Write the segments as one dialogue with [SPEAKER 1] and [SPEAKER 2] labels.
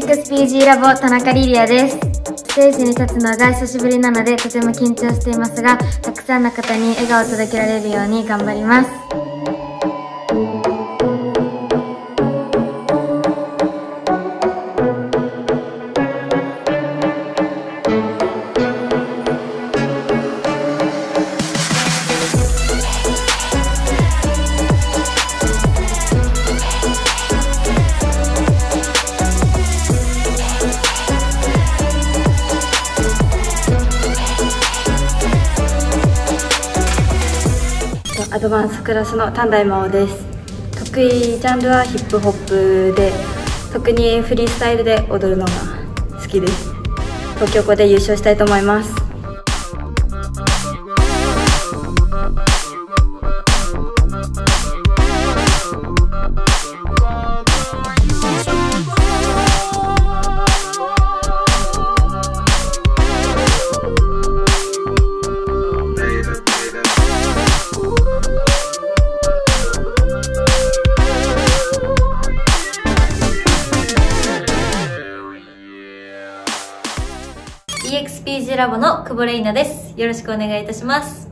[SPEAKER 1] xpg ラボ田中リリアです。ステージに立つのが久しぶりなのでとても緊張していますが、たくさんの方に笑顔を届けられるように頑張ります。
[SPEAKER 2] アドバンスクラスの丹大真央です。得意ジャンルはヒップホップで特にフリースタイルで踊るのが好きです。東京校で優勝したいと思います。
[SPEAKER 3] ラボの久保玲奈です。よろしくお願いいたします。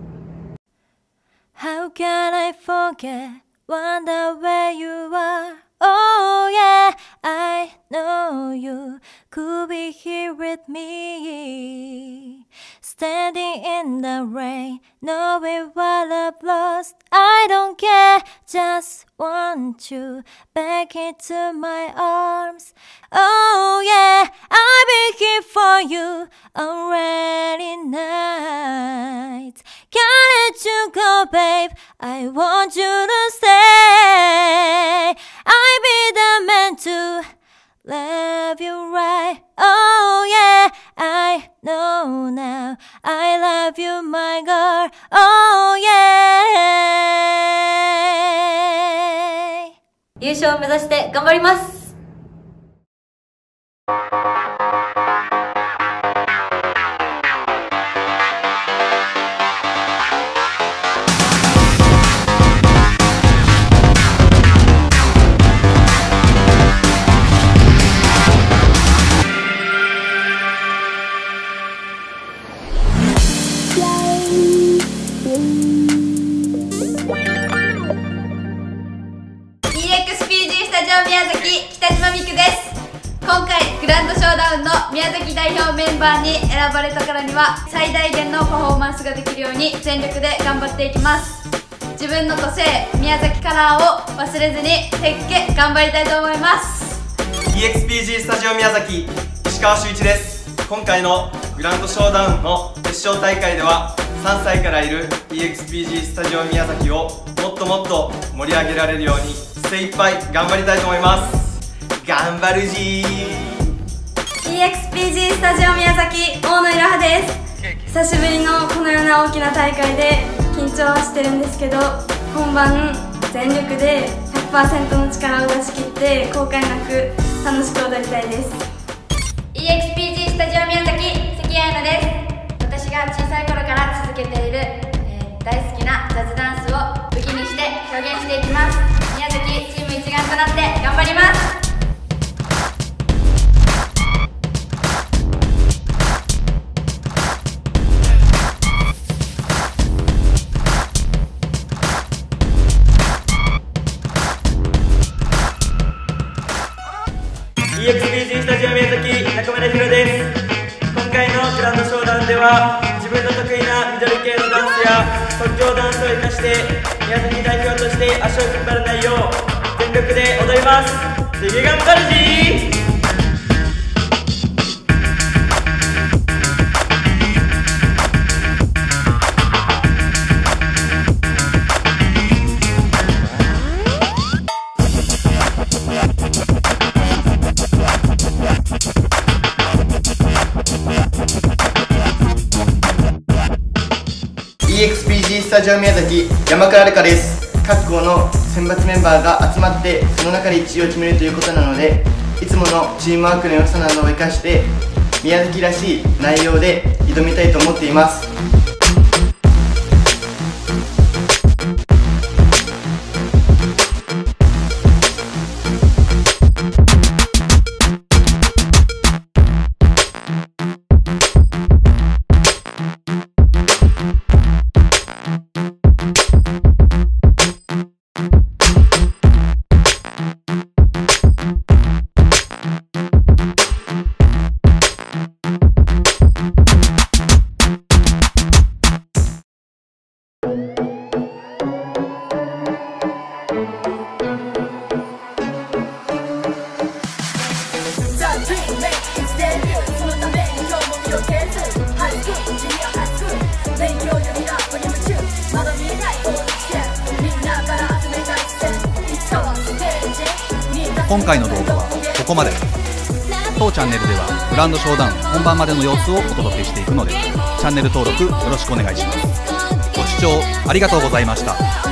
[SPEAKER 4] How can I forget? Wonder where you are. Oh yeah, I know you could be here with me. Standing in the rain, knowing what I've lost. I don't care, just want you back into my arms. Oh yeah, I'll be here for you on rainy nights. Can't let you go, babe. I want you to stay. Love you, my girl. Oh yeah.
[SPEAKER 3] 優勝を目指して頑張ります宮崎北島美久です。今回グランドショーダウンの宮崎代表メンバーに選ばれたからには最大限のパフォーマンスができるように全力で頑張っていきます。自分の個性宮崎カラーを忘れずに鉄拳頑張りたいと思います。
[SPEAKER 5] EXPG スタジオ宮崎石川修一です。今回のグランドショーダウンの決勝大会では3歳からいる EXPG スタジオ宮崎をもっともっと盛り上げられるように精一杯頑張りたいと思います。頑張るじ
[SPEAKER 2] EXPG スタジオ宮崎大野いろはです。久しぶりのこのような大きな大会で緊張はしてるんですけど本番全力で100%の力を出し切って後悔なく楽しく踊りたいです。
[SPEAKER 3] EXPG スタジオ宮崎関谷彩乃です。私が小さい頃から続けている、えー大好きなジャズダンスを武器にして表現していきます宮崎チーム一丸となって頑張ります。
[SPEAKER 5] EXPG スタジオ宮崎中村宏です。今回のグランドショーダウンでは自分の得意なミドル系のダンスや即興ダンスを生かして宮崎代表として足を引っ張らないよう全力で踊ります。次頑張るじスタジオ宮崎山倉瑠香です。各校の選抜メンバーが集まってその中で1位を決めるということなのでいつものチームワークの良さなどを生かして宮崎らしい内容で挑みたいと思っています。
[SPEAKER 6] 今回の動画はここまで。当チャンネルではグランドショーダウン本番までの様子をお届けしていくのでチャンネル登録よろしくお願いします。ご視聴ありがとうございました。